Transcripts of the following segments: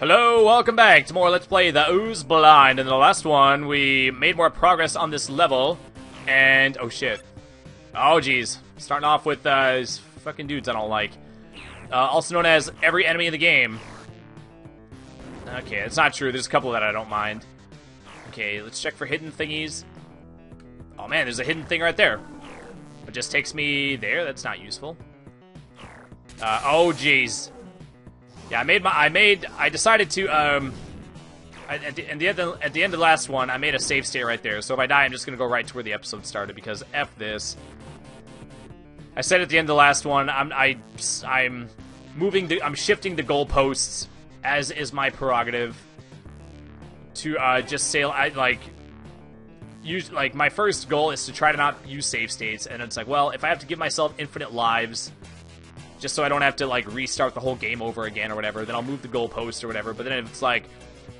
Hello, welcome back to more Let's Play The Ooze Blind. In the last one, we made more progress on this level, and... oh shit. Oh jeez. Starting off with uh, these fucking dudes I don't like. Uh, also known as every enemy in the game. Okay, it's not true. There's a couple that I don't mind. Okay, let's check for hidden thingies. Oh man, there's a hidden thing right there. It just takes me there. That's not useful. Uh, oh jeez. Yeah, I made my. I made. I decided to. Um, at the, at the end of, at the end of the last one, I made a save state right there. So if I die, I'm just gonna go right to where the episode started because f this. I said at the end of the last one, I'm I I'm moving the I'm shifting the goalposts as is my prerogative to uh, just sail. I like use like my first goal is to try to not use save states, and it's like, well, if I have to give myself infinite lives just so I don't have to like restart the whole game over again or whatever. Then I'll move the goalpost or whatever. But then if it's like,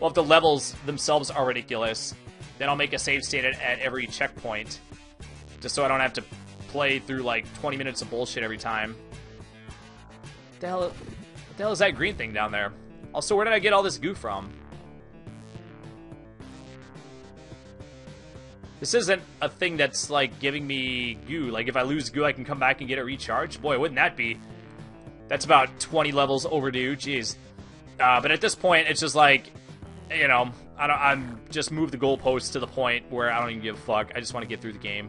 well, if the levels themselves are ridiculous, then I'll make a save state at, at every checkpoint, just so I don't have to play through like 20 minutes of bullshit every time. The hell? What the hell is that green thing down there? Also, where did I get all this goo from? This isn't a thing that's like giving me goo. Like if I lose goo, I can come back and get it recharged. Boy, wouldn't that be that's about 20 levels overdue. Jeez. Uh, but at this point, it's just like, you know, I don't, I'm just move the goalposts to the point where I don't even give a fuck. I just want to get through the game.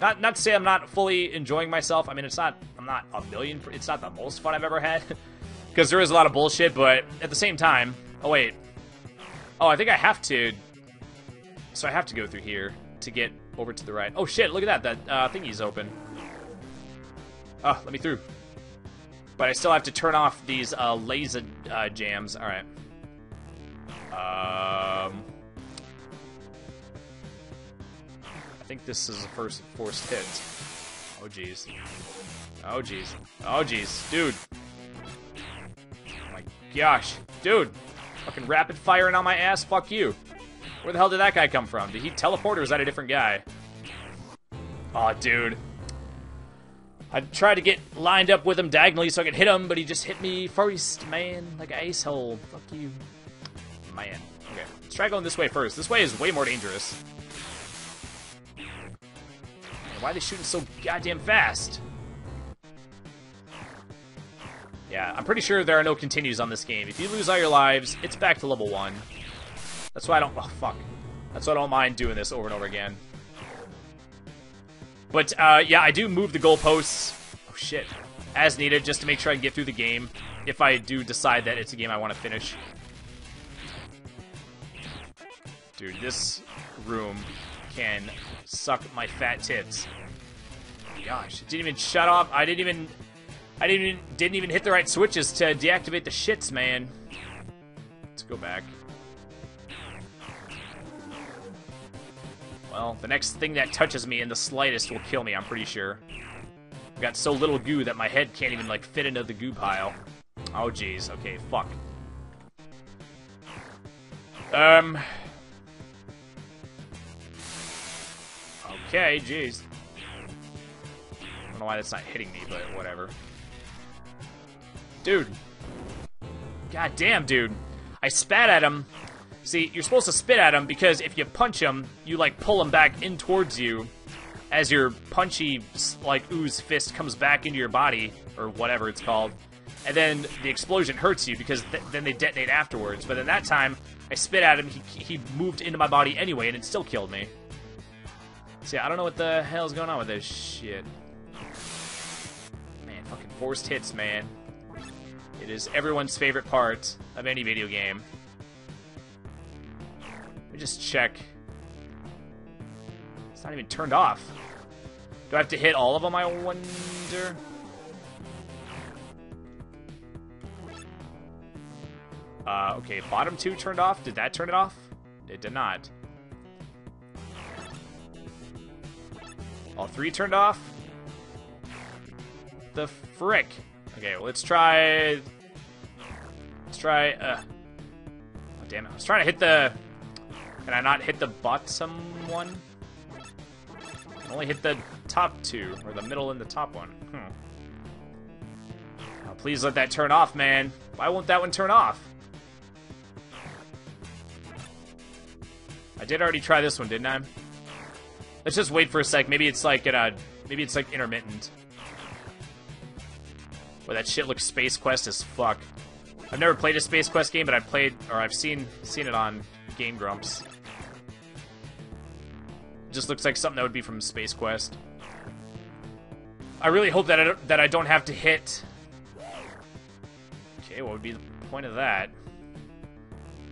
Not, not to say I'm not fully enjoying myself. I mean, it's not, I'm not a million. It's not the most fun I've ever had because there is a lot of bullshit. But at the same time, oh wait, oh I think I have to. So I have to go through here to get over to the right. Oh shit! Look at that. That uh, thingy's open. Oh, let me through. But I still have to turn off these uh, laser uh, jams. All right. Um, I think this is the first forced hit. Oh jeez. Oh jeez. Oh jeez, dude. Oh my gosh, dude. Fucking rapid firing on my ass. Fuck you. Where the hell did that guy come from? Did he teleport or is that a different guy? Oh, dude. I tried to get lined up with him diagonally so I could hit him, but he just hit me first, man. Like an ice hole. Fuck you. Man. Okay. Let's try going this way first. This way is way more dangerous. Why are they shooting so goddamn fast? Yeah, I'm pretty sure there are no continues on this game. If you lose all your lives, it's back to level 1. That's why I don't... Oh, fuck. That's why I don't mind doing this over and over again. But, uh, yeah, I do move the goalposts. Oh, shit. As needed, just to make sure I can get through the game. If I do decide that it's a game I want to finish. Dude, this room can suck my fat tits. Gosh, it didn't even shut off. I didn't even... I didn't even, didn't even hit the right switches to deactivate the shits, man. Let's go back. Well, the next thing that touches me in the slightest will kill me, I'm pretty sure. I've got so little goo that my head can't even, like, fit into the goo pile. Oh, jeez. Okay, fuck. Um... Okay, jeez. I don't know why that's not hitting me, but whatever. Dude. God damn, dude. I spat at him, See, you're supposed to spit at him because if you punch him, you like pull him back in towards you as your punchy like ooze fist comes back into your body or whatever it's called. And then the explosion hurts you because th then they detonate afterwards. But in that time, I spit at him, he, he moved into my body anyway, and it still killed me. See, I don't know what the hell's going on with this shit. Man, fucking forced hits, man. It is everyone's favorite part of any video game just check. It's not even turned off. Do I have to hit all of them, I wonder? Uh, okay, bottom two turned off. Did that turn it off? It did not. All three turned off? The frick? Okay, well, let's try... Let's try, uh... Oh, damn it. I was trying to hit the can I not hit the bottom one? Only hit the top two, or the middle and the top one. Hmm. Please let that turn off, man. Why won't that one turn off? I did already try this one, didn't I? Let's just wait for a sec. Maybe it's like a, maybe it's like intermittent. Boy, that shit looks Space Quest as fuck. I've never played a Space Quest game, but I've played, or I've seen seen it on Game Grumps. Just looks like something that would be from Space Quest. I really hope that I don't, that I don't have to hit. Okay, what would be the point of that?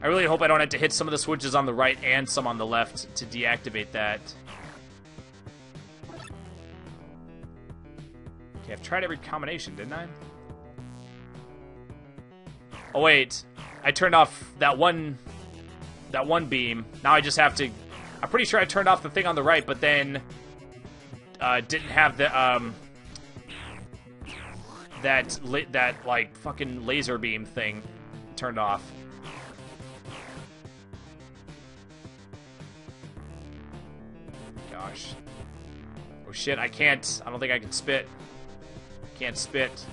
I really hope I don't have to hit some of the switches on the right and some on the left to deactivate that. Okay, I've tried every combination, didn't I? Oh wait, I turned off that one that one beam. Now I just have to I'm pretty sure I turned off the thing on the right, but then uh, didn't have the um that lit that like fucking laser beam thing turned off. Gosh. Oh shit, I can't. I don't think I can spit. Can't spit.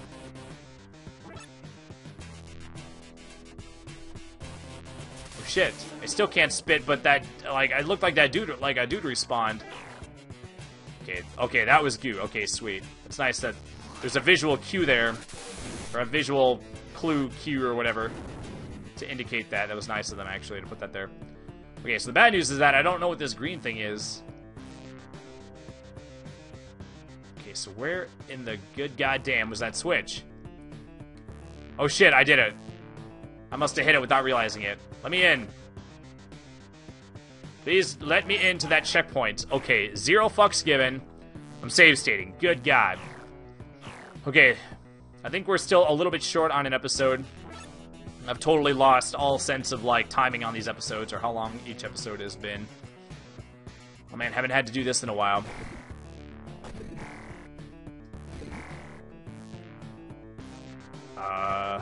Shit. I still can't spit, but that, like, I looked like that dude, like a dude respawned. Okay, okay, that was goo. Okay, sweet. It's nice that there's a visual cue there, or a visual clue cue or whatever, to indicate that. That was nice of them, actually, to put that there. Okay, so the bad news is that I don't know what this green thing is. Okay, so where in the good goddamn was that switch? Oh shit, I did it. I must have hit it without realizing it. Let me in. Please let me into that checkpoint. Okay, zero fucks given. I'm save stating. Good God. Okay, I think we're still a little bit short on an episode. I've totally lost all sense of like timing on these episodes or how long each episode has been. Oh man, haven't had to do this in a while. Uh.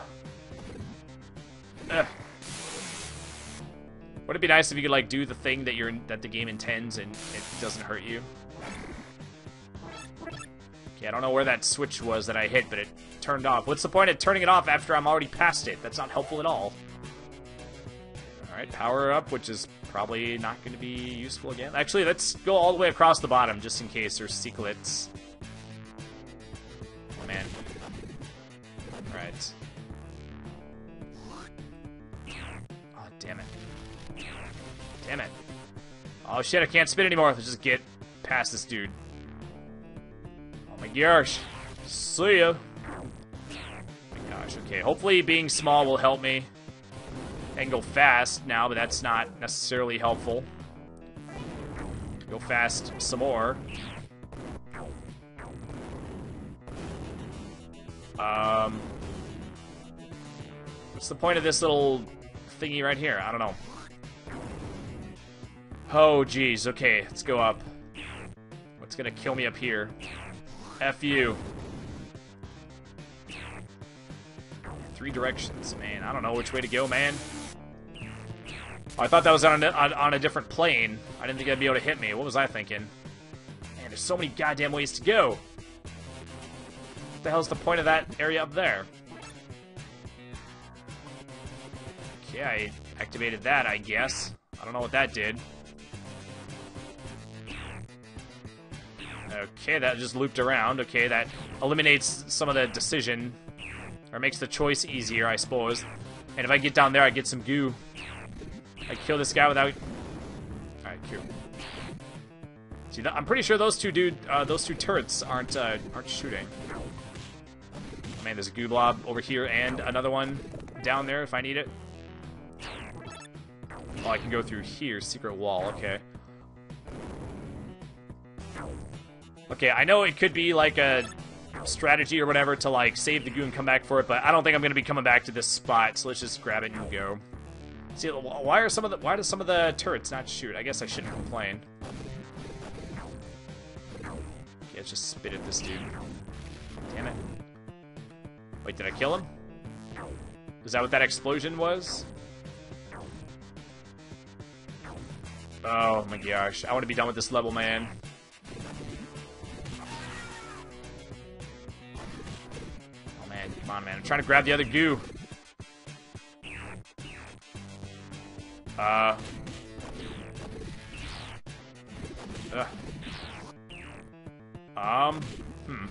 Ugh. Would it be nice if you could like do the thing that you're that the game intends and it doesn't hurt you? Okay, I don't know where that switch was that I hit, but it turned off. What's the point of turning it off after I'm already past it? That's not helpful at all. Alright, power up, which is probably not going to be useful again. Actually, let's go all the way across the bottom, just in case there's secrets. Oh shit, I can't spin anymore. Let's just get past this dude. Oh my gosh. See ya. Oh my gosh, okay. Hopefully being small will help me. And go fast now, but that's not necessarily helpful. Go fast some more. Um, what's the point of this little thingy right here? I don't know. Oh, geez. Okay, let's go up. What's gonna kill me up here? F you. Three directions, man. I don't know which way to go, man. Oh, I thought that was on a, on a different plane. I didn't think I'd be able to hit me. What was I thinking? Man, there's so many goddamn ways to go. What the hell's the point of that area up there? Okay, I activated that, I guess. I don't know what that did. Okay, that just looped around. Okay, that eliminates some of the decision, or makes the choice easier, I suppose. And if I get down there, I get some goo. I kill this guy without... Alright, cool. See, I'm pretty sure those two dude, uh, those two turrets aren't, uh, aren't shooting. Oh, man, there's a goo blob over here and another one down there if I need it. Oh, I can go through here, secret wall, okay. Okay, I know it could be like a strategy or whatever to like save the goo and come back for it, but I don't think I'm gonna be coming back to this spot, so let's just grab it and go. See, why are some of the why do some of the turrets not shoot? I guess I shouldn't complain. Okay, let's just spit at this dude. Damn it. Wait, did I kill him? Is that what that explosion was? Oh my gosh, I want to be done with this level, man. I'm trying to grab the other goo. Uh. Ugh. Um, hmm.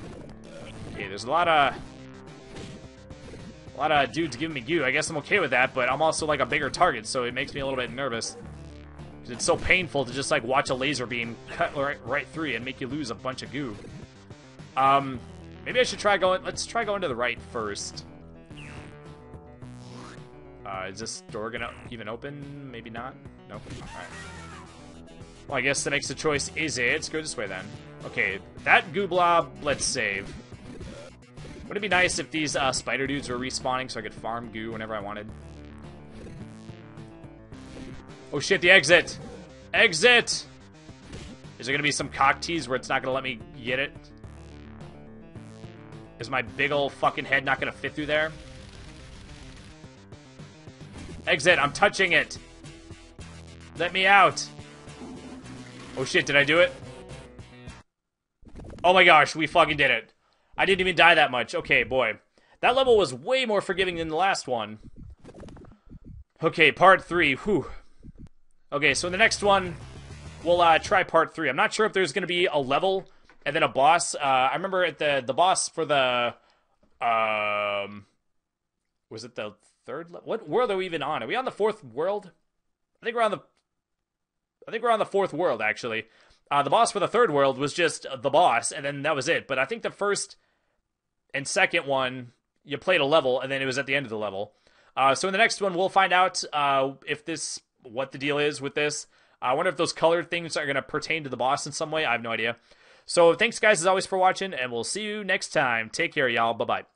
Okay, there's a lot of... A lot of dudes giving me goo. I guess I'm okay with that, but I'm also like a bigger target, so it makes me a little bit nervous. It's so painful to just like watch a laser beam cut right, right through you and make you lose a bunch of goo. Um, maybe I should try going. Let's try going to the right first. Uh, is this door gonna even open? Maybe not. Nope. All right. Well, I guess the next choice is it. Let's go this way then. Okay, that goo blob. Let's save. Would it be nice if these uh, spider dudes were respawning so I could farm goo whenever I wanted? Oh shit, the exit! Exit! Is there gonna be some cock tease where it's not gonna let me get it? Is my big old fucking head not gonna fit through there? Exit, I'm touching it! Let me out! Oh shit, did I do it? Oh my gosh, we fucking did it. I didn't even die that much. Okay, boy. That level was way more forgiving than the last one. Okay, part three. Whew. Okay, so in the next one, we'll uh, try part three. I'm not sure if there's going to be a level and then a boss. Uh, I remember at the the boss for the um, was it the third? Le- what world are we even on? Are we on the fourth world? I think we're on the. I think we're on the fourth world actually. Uh, the boss for the third world was just the boss, and then that was it. But I think the first and second one, you played a level, and then it was at the end of the level. Uh, so in the next one, we'll find out uh, if this, what the deal is with this. I wonder if those colored things are going to pertain to the boss in some way. I have no idea. So thanks, guys, as always, for watching, and we'll see you next time. Take care, y'all. Bye bye.